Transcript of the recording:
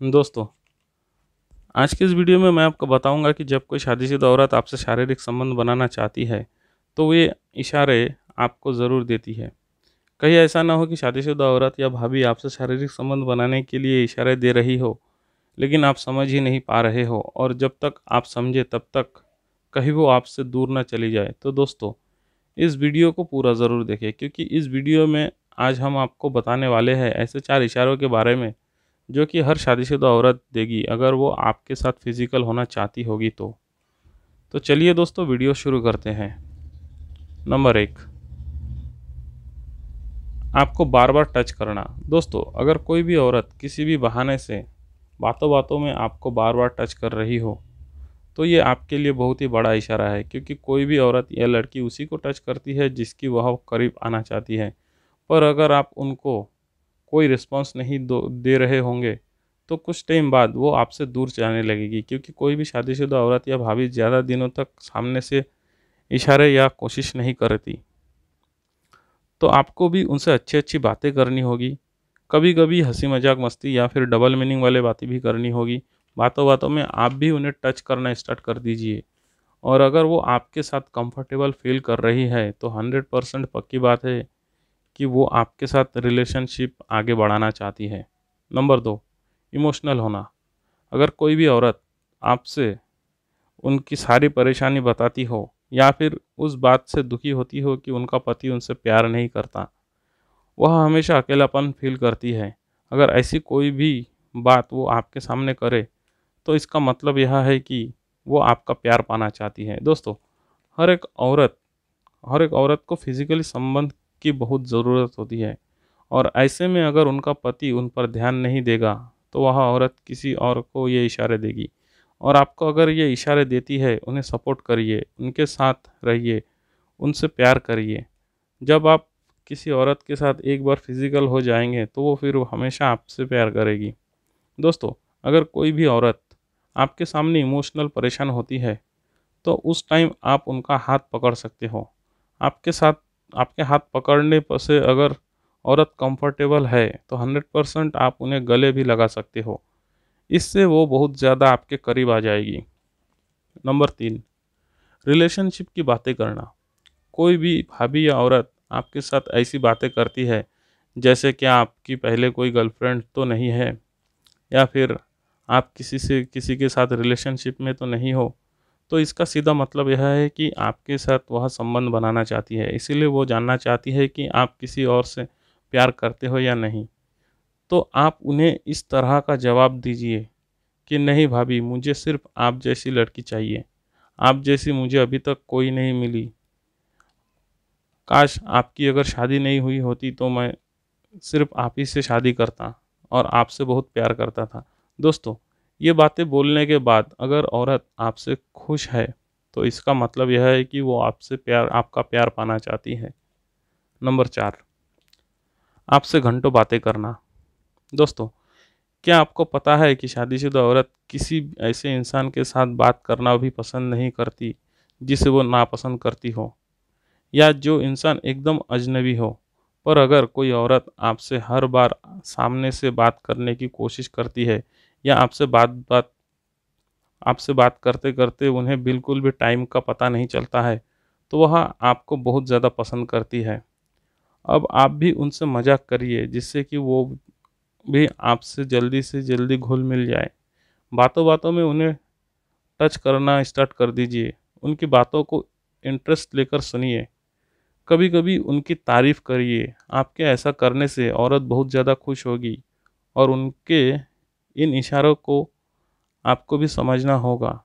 दोस्तों, आज के इस वीडियो में मैं आपको बताऊँगा कि जब कोई शादीशुदा औरत आपसे शारीरिक संबंध बनाना चाहती है तो वे इशारे आपको ज़रूर देती है। कहीं ऐसा ना हो कि शादीशुदा औरत या भाभी आपसे शारीरिक संबंध बनाने के लिए इशारे दे रही हो, लेकिन आप समझ ही नहीं पा रहे हो और जब तक आप समझे तब तक कहीं वो आपसे दूर ना चली जाए। तो दोस्तों, इस वीडियो को पूरा ज़रूर देखें, क्योंकि इस वीडियो में आज हम आपको बताने वाले हैं ऐसे चार इशारों के बारे में जो कि हर शादीशुदा औरत देगी, अगर वो आपके साथ फ़िज़िकल होना चाहती होगी तो। तो चलिए दोस्तों, वीडियो शुरू करते हैं। नंबर एक, आपको बार बार टच करना। दोस्तों, अगर कोई भी औरत किसी भी बहाने से बातों बातों में आपको बार बार टच कर रही हो तो ये आपके लिए बहुत ही बड़ा इशारा है, क्योंकि कोई भी औरत या लड़की उसी को टच करती है जिसकी वह करीब आना चाहती है। पर अगर आप उनको कोई रिस्पॉन्स नहीं दो, दे रहे होंगे तो कुछ टाइम बाद वो आपसे दूर जाने लगेगी, क्योंकि कोई भी शादीशुदा औरत या भाभी ज़्यादा दिनों तक सामने से इशारे या कोशिश नहीं करती। तो आपको भी उनसे अच्छी अच्छी बातें करनी होगी कभी कभी हँसी मज़ाक मस्ती या फिर डबल मीनिंग वाले बातें भी करनी होगी बातों बातों में आप भी उन्हें टच करना स्टार्ट कर दीजिए। और अगर वो आपके साथ कंफर्टेबल फील कर रही है तो हंड्रेड परसेंट पक्की बात है कि वो आपके साथ रिलेशनशिप आगे बढ़ाना चाहती है। नंबर दो इमोशनल होना। अगर कोई भी औरत आपसे उनकी सारी परेशानी बताती हो या फिर उस बात से दुखी होती हो कि उनका पति उनसे प्यार नहीं करता, वह हमेशा अकेलापन फील करती है। अगर ऐसी कोई भी बात वो आपके सामने करे तो इसका मतलब यह है कि वो आपका प्यार पाना चाहती है। दोस्तों, हर एक औरत, हर एक औरत को फिजिकली संबंध की बहुत ज़रूरत होती है। और ऐसे में अगर उनका पति उन पर ध्यान नहीं देगा तो वह औरत किसी और को ये इशारे देगी। और आपको अगर ये इशारे देती है, उन्हें सपोर्ट करिए, उनके साथ रहिए, उनसे प्यार करिए। जब आप किसी औरत के साथ एक बार फ़िज़िकल हो जाएँगे तो वो फिर हमेशा आपसे प्यार करेगी। दोस्तों, अगर कोई भी औरत आपके सामने इमोशनल परेशान होती है तो उस टाइम आप उनका हाथ पकड़ सकते हो। आपके साथ आपके हाथ पकड़ने पर से अगर औरत कंफर्टेबल है तो हंड्रेड परसेंट आप उन्हें गले भी लगा सकते हो। इससे वो बहुत ज़्यादा आपके करीब आ जाएगी। नंबर तीन रिलेशनशिप की बातें करना। कोई भी भाभी या औरत आपके साथ ऐसी बातें करती है, जैसे कि आपकी पहले कोई गर्लफ्रेंड तो नहीं है, या फिर आप किसी से, किसी के साथ रिलेशनशिप में तो नहीं हो तो इसका सीधा मतलब यह है कि आपके साथ वह संबंध बनाना चाहती है। इसीलिए वो जानना चाहती है कि आप किसी और से प्यार करते हो या नहीं। तो आप उन्हें इस तरह का जवाब दीजिए कि नहीं भाभी, मुझे सिर्फ़ आप जैसी लड़की चाहिए। आप जैसी मुझे अभी तक कोई नहीं मिली। काश आपकी अगर शादी नहीं हुई होती तो मैं सिर्फ़ आप ही से शादी करता और आपसे बहुत प्यार करता था। दोस्तों ये बातें बोलने के बाद अगर औरत आपसे खुश है तो इसका मतलब यह है कि वो आपसे प्यार, आपका प्यार पाना चाहती है। नंबर चार, आपसे घंटों बातें करना। दोस्तों, क्या आपको पता है कि शादीशुदा औरत किसी ऐसे इंसान के साथ बात करना भी पसंद नहीं करती, जिसे वो नापसंद करती हो? या जो इंसान एकदम अजनबी हो, पर अगर कोई औरत आपसे हर बार सामने से बात करने की कोशिश करती है या आपसे बात बात, आपसे बात करते करते उन्हें बिल्कुल भी टाइम का पता नहीं चलता है तो वह आपको बहुत ज़्यादा पसंद करती है। अब आप भी उनसे मज़ाक करिए, जिससे कि वो भी आपसे जल्दी से जल्दी घुल मिल जाए। बातों बातों में उन्हें टच करना स्टार्ट कर दीजिए। उनकी बातों को इंटरेस्ट लेकर सुनिए। कभी कभी उनकी तारीफ़ करिए। आपके ऐसा करने से औरत बहुत ज़्यादा खुश होगी और उनके इन इशारों को आपको भी समझना होगा।